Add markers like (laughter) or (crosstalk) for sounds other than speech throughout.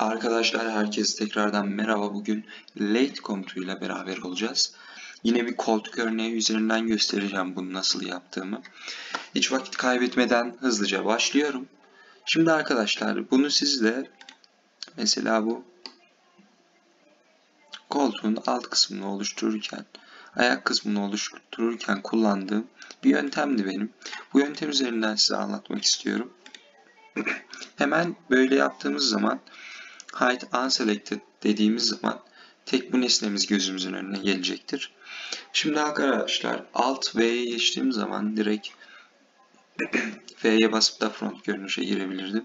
Arkadaşlar herkese tekrardan merhaba. Bugün late komutuyla beraber olacağız. Yine bir koltuk örneği üzerinden göstereceğim bunu nasıl yaptığımı. Hiç vakit kaybetmeden hızlıca başlıyorum. Şimdi arkadaşlar bunu sizle mesela bu koltuğun alt kısmını oluştururken ayak kısmını oluştururken kullandığım bir yöntemdi benim. Bu yöntem üzerinden size anlatmak istiyorum. (clears throat) Hemen böyle yaptığımız zaman hide unselected dediğimiz zaman tek bu nesnemiz gözümüzün önüne gelecektir. Şimdi arkadaşlar alt V'ye geçtiğim zaman direkt (clears throat) V'ye basıp da front görünüşe girebilirdim.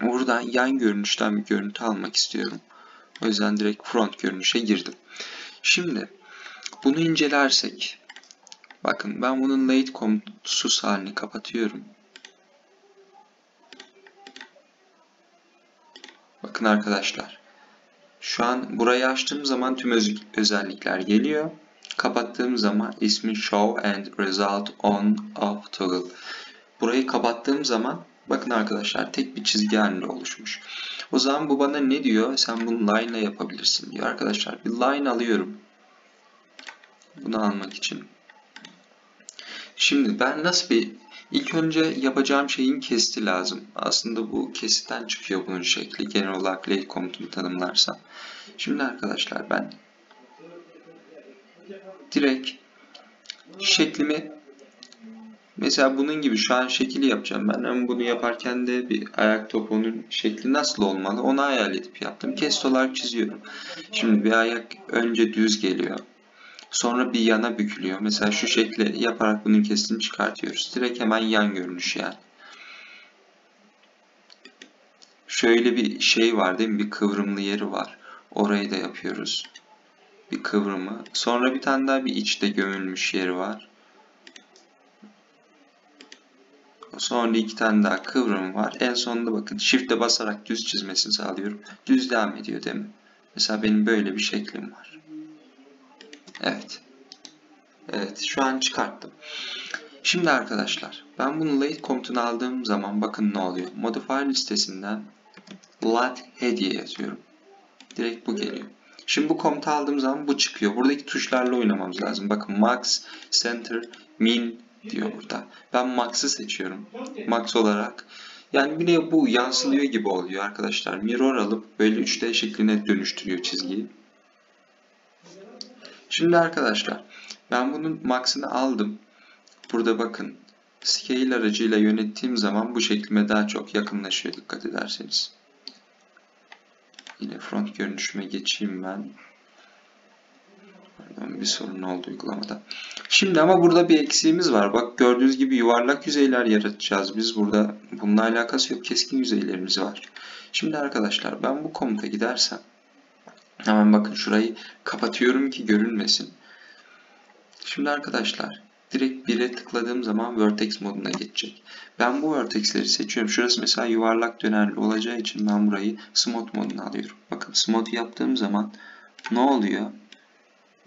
Buradan yan görünüşten bir görüntü almak istiyorum. O yüzden direkt front görünüşe girdim. Şimdi bunu incelersek bakın ben bunun late komutsuz halini kapatıyorum. Bakın arkadaşlar. Şu an burayı açtığım zaman tüm özellikler geliyor. Kapattığım zaman ismi Show and Result On Off Toggle. Burayı kapattığım zaman bakın arkadaşlar tek bir çizgi halinde oluşmuş. O zaman bu bana ne diyor? Sen bunu line yapabilirsin diyor. Arkadaşlar bir line alıyorum. Bunu almak için. Şimdi ben nasıl bir İlk önce yapacağım şeyin kesti lazım. Aslında bu kesitten çıkıyor bunun şekli. Genel olarak late komutunu tanımlarsam. Şimdi arkadaşlar ben direkt şeklimi mesela bunun gibi şu an şekli yapacağım. Ben ama bunu yaparken de bir ayak topunun şekli nasıl olmalı onu hayal edip yaptım. Kest olarak çiziyorum. Şimdi bir ayak önce düz geliyor. Sonra bir yana bükülüyor. Mesela şu şekli yaparak bunun kesitini çıkartıyoruz. Direkt hemen yan görünüş yani. Şöyle bir şey var değil mi? Bir kıvrımlı yeri var. Orayı da yapıyoruz. Bir kıvrımı. Sonra bir tane daha bir içte gömülmüş yeri var. Sonra iki tane daha kıvrım var. En sonunda bakın shift'e basarak düz çizmesini sağlıyorum. Düz devam ediyor değil mi? Mesela benim böyle bir şeklim var. Evet. Evet şu an çıkarttım. Şimdi arkadaşlar ben bunu late komutunu aldığım zaman bakın ne oluyor. Modifier listesinden lat hediye yazıyorum. Direkt bu geliyor. Şimdi bu komutu aldığım zaman bu çıkıyor. Buradaki tuşlarla oynamamız lazım. Bakın max, center, min diyor burada. Ben max'ı seçiyorum. Max olarak. Yani de bu yansılıyor gibi oluyor arkadaşlar. Mirror alıp böyle 3D şekline dönüştürüyor çizgiyi. Şimdi arkadaşlar ben bunun max'ını aldım. Burada bakın scale aracıyla yönettiğim zaman bu şeklime daha çok yakınlaşıyor dikkat ederseniz. Yine front görünüşüme geçeyim ben. Bir sorun oldu uygulamada. Şimdi ama burada bir eksiğimiz var. Bak gördüğünüz gibi yuvarlak yüzeyler yaratacağız. Biz burada bununla alakası yok. Keskin yüzeylerimiz var. Şimdi arkadaşlar ben bu komuta gidersem Hemen bakın şurayı kapatıyorum ki görünmesin. Şimdi arkadaşlar direkt 1'e tıkladığım zaman vertex moduna geçecek. Ben bu vertexleri seçiyorum. Şurası mesela yuvarlak dönerli olacağı için ben burayı smooth moduna alıyorum. Bakın smooth yaptığım zaman ne oluyor?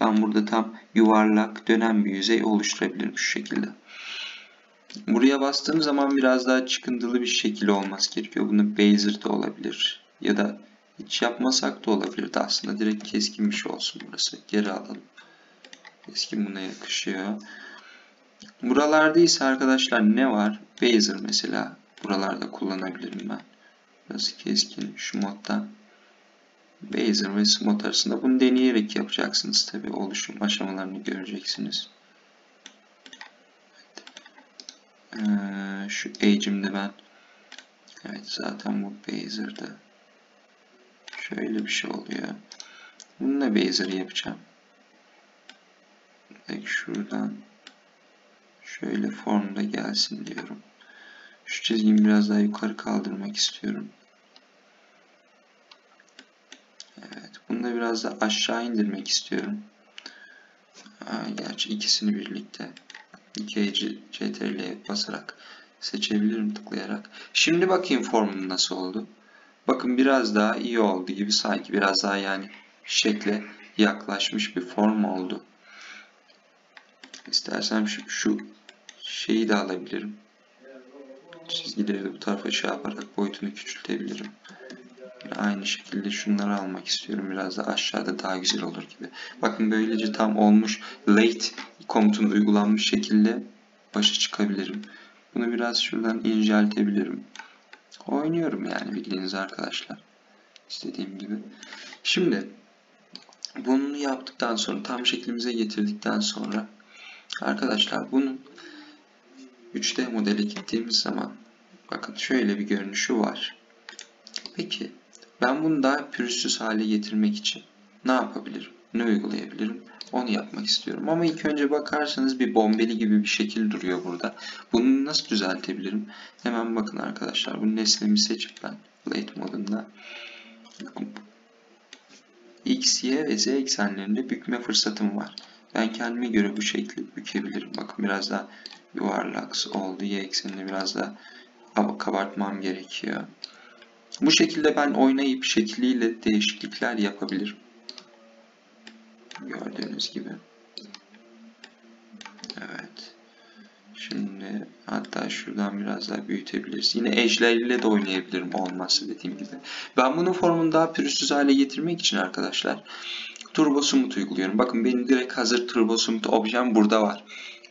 Ben burada tam yuvarlak dönen bir yüzey oluşturabilirim şu şekilde. Buraya bastığım zaman biraz daha çıkıntılı bir şekil olması gerekiyor. Bunu Bezier de olabilir. Ya da hiç yapmasak da olabilirdi aslında. Direkt keskin bir şey olsun burası. Geri alalım. Keskin buna yakışıyor. Buralarda ise arkadaşlar ne var? Bezier mesela. Buralarda kullanabilirim ben. Burası keskin. Şu modda. Bezier ve Smooth arasında. Bunu deneyerek yapacaksınız tabi. Oluşum aşamalarını göreceksiniz. Ee, şu Age'imde ben Evet zaten bu Bezier'da Şöyle bir şey oluyor. Bununla Bezier yapacağım. Belki şuradan şöyle formda gelsin diyorum. Şu çizgimi biraz daha yukarı kaldırmak istiyorum. Evet. Bunu da biraz da aşağı indirmek istiyorum. Gerçi ikisini birlikte 2 CTRL'ye basarak seçebilirim tıklayarak. Şimdi bakayım formun nasıl oldu. Bakın biraz daha iyi oldu gibi sanki biraz daha yani şekle yaklaşmış bir form oldu. İstersem şu, şu şeyi de alabilirim. Çizgileri de bu tarafa şey yaparak boyutunu küçültebilirim. Aynı şekilde şunları almak istiyorum. Biraz da aşağıda daha güzel olur gibi. Bakın böylece tam olmuş late komutun uygulanmış şekilde başa çıkabilirim. Bunu biraz şuradan inceltebilirim. Oynuyorum yani bildiğiniz arkadaşlar. İstediğim gibi. Şimdi bunu yaptıktan sonra tam şeklimize getirdikten sonra arkadaşlar bunun 3D modele gittiğimiz zaman bakın şöyle bir görünüşü var. Peki ben bunu daha pürüzsüz hale getirmek için ne yapabilirim? Ne uygulayabilirim? Onu yapmak istiyorum. Ama ilk önce bakarsanız bir bombeli gibi bir şekil duruyor burada. Bunu nasıl düzeltebilirim? Hemen bakın arkadaşlar. Bu nesnemi seçip ben late modunda X, Y ve Z eksenlerinde bükme fırsatım var. Ben kendime göre bu şekli bükebilirim. Bakın biraz daha yuvarlak oldu. Y eksenini biraz daha kabartmam gerekiyor. Bu şekilde ben oynayıp şekliyle değişiklikler yapabilirim. Gördüğünüz gibi. Evet. Şimdi hatta şuradan biraz daha büyütebiliriz. Yine ejderle de oynayabilirim olmazsa dediğim gibi. Ben bunun formunu daha pürüzsüz hale getirmek için arkadaşlar Turbo Smooth uyguluyorum. Bakın benim direkt hazır Turbo Smooth objem burada var.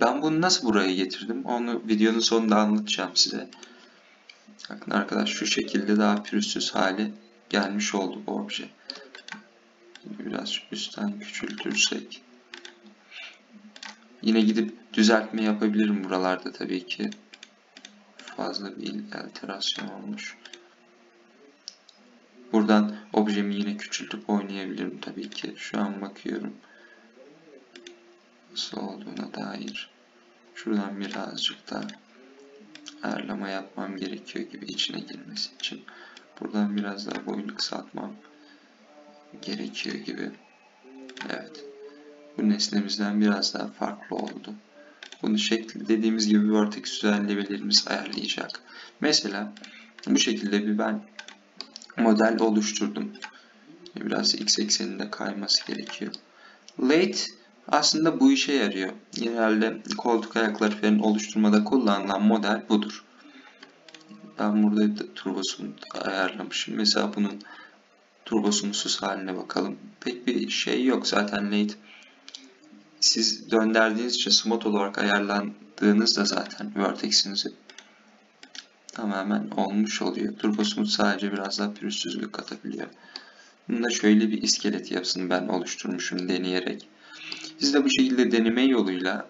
Ben bunu nasıl buraya getirdim? Onu videonun sonunda anlatacağım size. Bakın arkadaş şu şekilde daha pürüzsüz hale gelmiş oldu bu obje. Biraz üstten küçültürsek. Yine gidip düzeltme yapabilirim buralarda tabii ki. Fazla bir alterasyon olmuş. Buradan objemi yine küçültüp oynayabilirim tabii ki. Şu an bakıyorum. Nasıl olduğuna dair. Şuradan birazcık da ayarlama yapmam gerekiyor gibi içine girmesi için. Buradan biraz daha boyunu kısaltmam gerekiyor gibi. Evet. Bu nesnemizden biraz daha farklı oldu. Bunu şekli dediğimiz gibi vertex düzenlemelerimiz ayarlayacak. Mesela bu şekilde bir ben model oluşturdum. Biraz x ekseninde kayması gerekiyor. Late aslında bu işe yarıyor. Genelde koltuk ayakları falan oluşturmada kullanılan model budur. Ben burada turbosunu ayarlamışım. Mesela bunun turbosumsuz haline bakalım. Pek bir şey yok zaten late. Siz döndürdüğünüz için smooth olarak ayarlandığınızda zaten vertex'inizi tamamen olmuş oluyor. Turbosmooth sadece biraz daha pürüzsüzlük katabiliyor. Bunda şöyle bir iskelet yapısını ben oluşturmuşum deneyerek. Siz de bu şekilde deneme yoluyla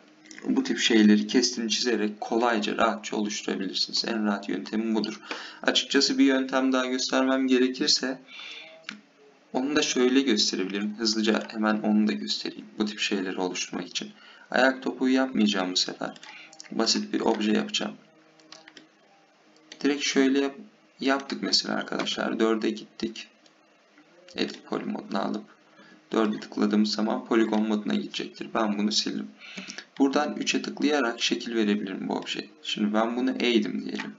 bu tip şeyleri kestin çizerek kolayca rahatça oluşturabilirsiniz. En rahat yöntemi budur. Açıkçası bir yöntem daha göstermem gerekirse onu da şöyle gösterebilirim. Hızlıca hemen onu da göstereyim. Bu tip şeyleri oluşturmak için. Ayak topuğu yapmayacağım bu sefer. Basit bir obje yapacağım. Direkt şöyle yap yaptık mesela arkadaşlar. 4'e gittik. Edit poly moduna alıp 4'e tıkladığımız zaman poligon moduna gidecektir. Ben bunu sildim. Buradan 3'e tıklayarak şekil verebilirim bu obje. Şimdi ben bunu eğdim diyelim.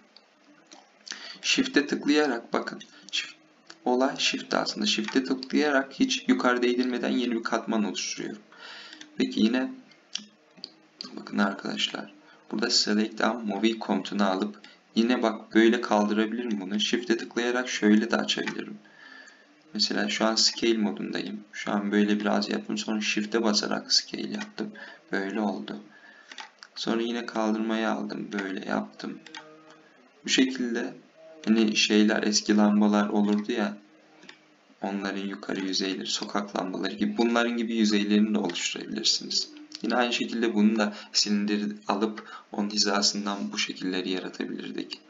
Shift'e tıklayarak bakın. Shift, olay Shift aslında. Shift'e tıklayarak hiç yukarıda eğilmeden yeni bir katman oluşturuyorum. Peki yine bakın arkadaşlar. Burada Select and Movie komutunu alıp yine bak böyle kaldırabilirim bunu. Shift'e tıklayarak şöyle de açabilirim. Mesela şu an scale modundayım. Şu an böyle biraz yaptım. Sonra shift'e basarak scale yaptım. Böyle oldu. Sonra yine kaldırmaya aldım. Böyle yaptım. Bu şekilde hani şeyler eski lambalar olurdu ya onların yukarı yüzeyleri, sokak lambaları gibi bunların gibi yüzeylerini de oluşturabilirsiniz. Yine aynı şekilde bunu da silindiri alıp onun hizasından bu şekilleri yaratabilirdik.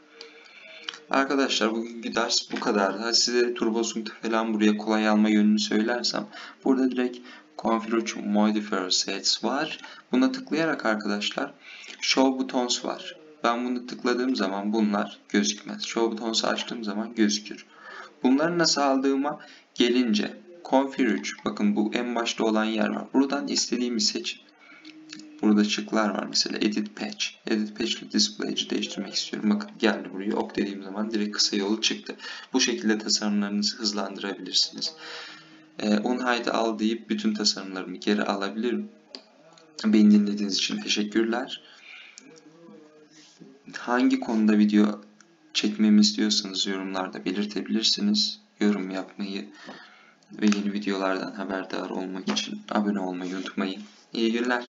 Arkadaşlar bugünkü ders bu kadardı. Size turbosunu falan buraya kolay alma yönünü söylersem burada direkt Configure Modifier Sets var. Buna tıklayarak arkadaşlar Show Buttons var. Ben bunu tıkladığım zaman bunlar gözükmez. Show Buttons'u açtığım zaman gözükür. Bunları nasıl aldığıma gelince Configure 3 bakın bu en başta olan yer var. Buradan istediğimi seçip Burada şıklar var. Mesela Edit Patch. Edit Patch ile Display'ci değiştirmek istiyorum. Bakın geldi buraya. Ok dediğim zaman direkt kısa yolu çıktı. Bu şekilde tasarımlarınızı hızlandırabilirsiniz. Ee, Unhide al deyip bütün tasarımlarımı geri alabilirim. Beni dinlediğiniz için teşekkürler. Hangi konuda video çekmemi istiyorsanız yorumlarda belirtebilirsiniz. yorum yapmayı ve yeni videolardan haberdar olmak için abone olmayı unutmayın. İyi günler.